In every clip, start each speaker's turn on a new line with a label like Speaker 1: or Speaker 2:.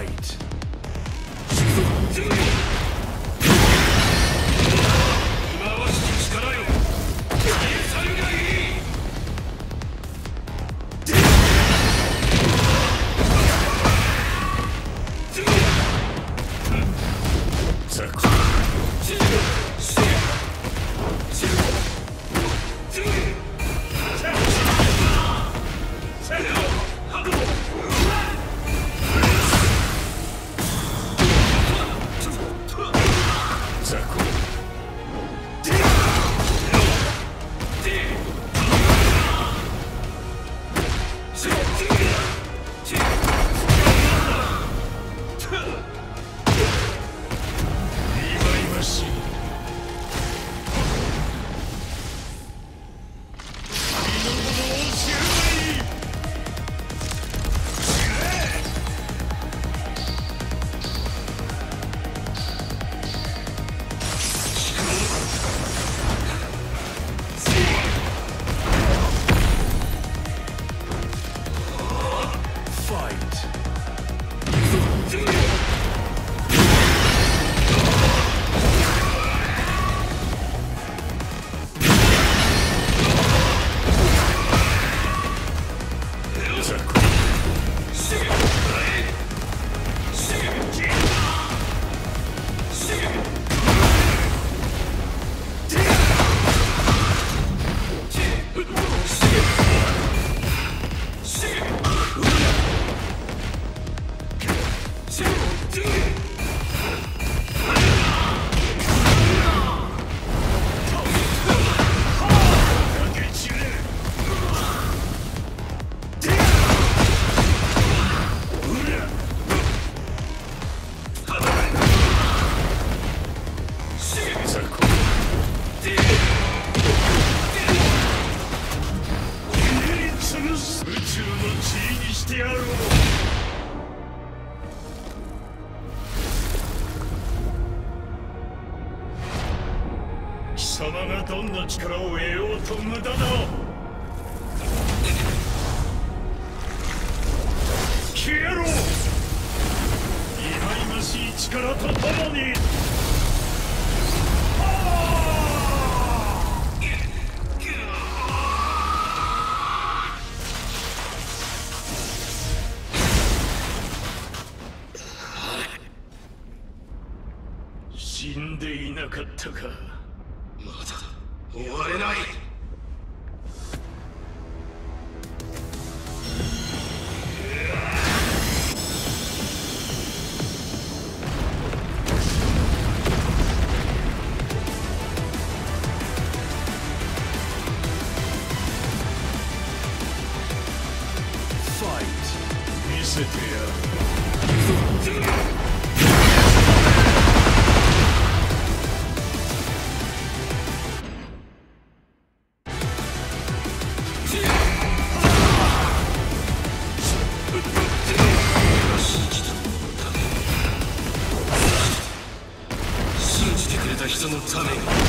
Speaker 1: Fight.
Speaker 2: Get desert 貴様がどんな力を得ようと無駄だ。消えろ。忌々しい力とともに。死んでいなかったか。まだ終われない。coming.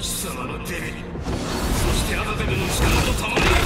Speaker 2: 貴様のデビそしてアバベルの力のたまり